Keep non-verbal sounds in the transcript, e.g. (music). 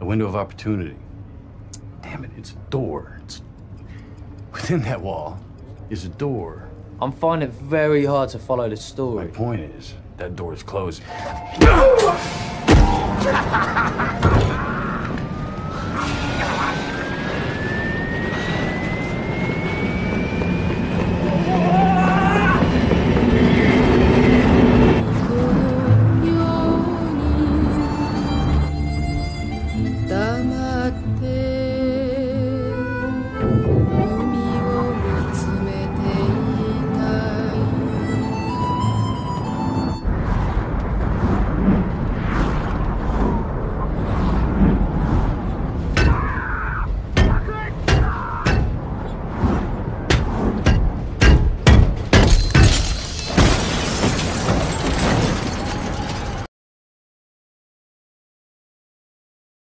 A window of opportunity. Damn it, it's a door. It's within that wall is a door. I'm finding it very hard to follow the story. My point is, that door is closing. (laughs)